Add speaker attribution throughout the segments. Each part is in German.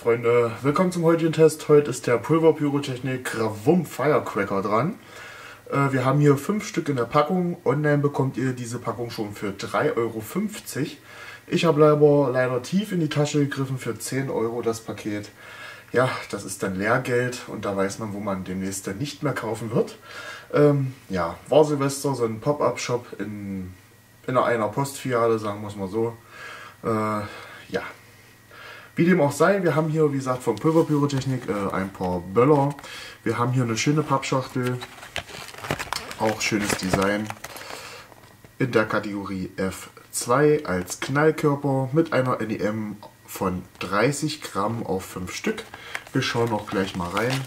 Speaker 1: Freunde, willkommen zum heutigen Test. Heute ist der Pulver Pyrotechnik Gravum Firecracker dran. Äh, wir haben hier fünf Stück in der Packung. Online bekommt ihr diese Packung schon für 3,50 Euro. Ich habe leider, leider tief in die Tasche gegriffen für 10 Euro das Paket. Ja, das ist dann Lehrgeld und da weiß man, wo man demnächst dann nicht mehr kaufen wird. Ähm, ja, war Silvester, so ein Pop-Up-Shop in, in einer Postfiliale, sagen wir es mal so. Äh, ja, wie dem auch sei, wir haben hier, wie gesagt, von Pulverpyrotechnik äh, ein paar Böller. Wir haben hier eine schöne Pappschachtel, auch schönes Design in der Kategorie F2 als Knallkörper mit einer NEM von 30 Gramm auf 5 Stück. Wir schauen auch gleich mal rein.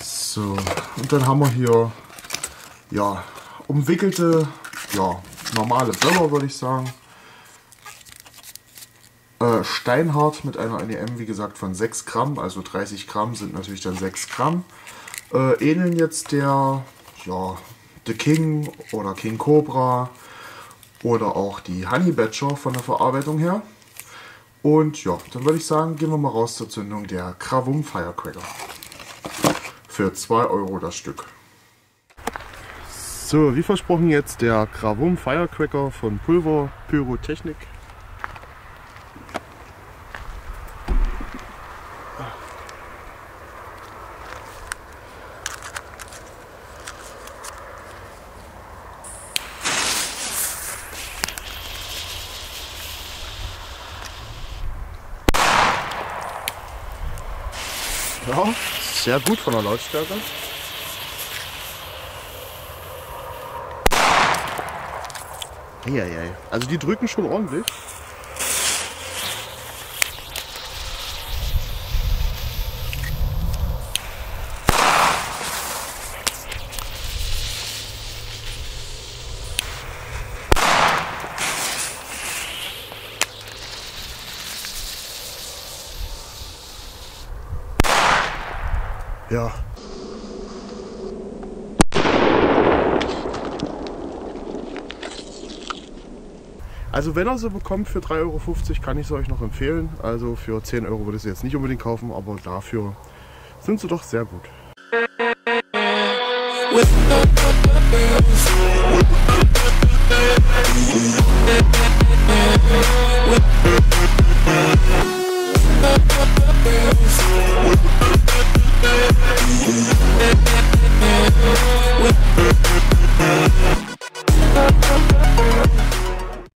Speaker 1: So, und dann haben wir hier ja, umwickelte, ja, normale Böller würde ich sagen. Äh, Steinhart mit einer NEM, wie gesagt, von 6 Gramm, also 30 Gramm sind natürlich dann 6 Gramm. Äh, ähneln jetzt der, ja, The King oder King Cobra oder auch die Honey Badger von der Verarbeitung her. Und ja, dann würde ich sagen, gehen wir mal raus zur Zündung der Kravum Firecracker für 2 Euro das Stück. So, wie versprochen jetzt der Gravum Firecracker von Pulver Pyrotechnik. Ja, sehr gut von der Lautstärke. Eieiei. Also die drücken schon ordentlich. Ja. Also wenn ihr sie bekommt für 3,50 Euro, kann ich sie euch noch empfehlen. Also für 10 Euro würde ich sie jetzt nicht unbedingt kaufen, aber dafür sind sie doch sehr gut. Musik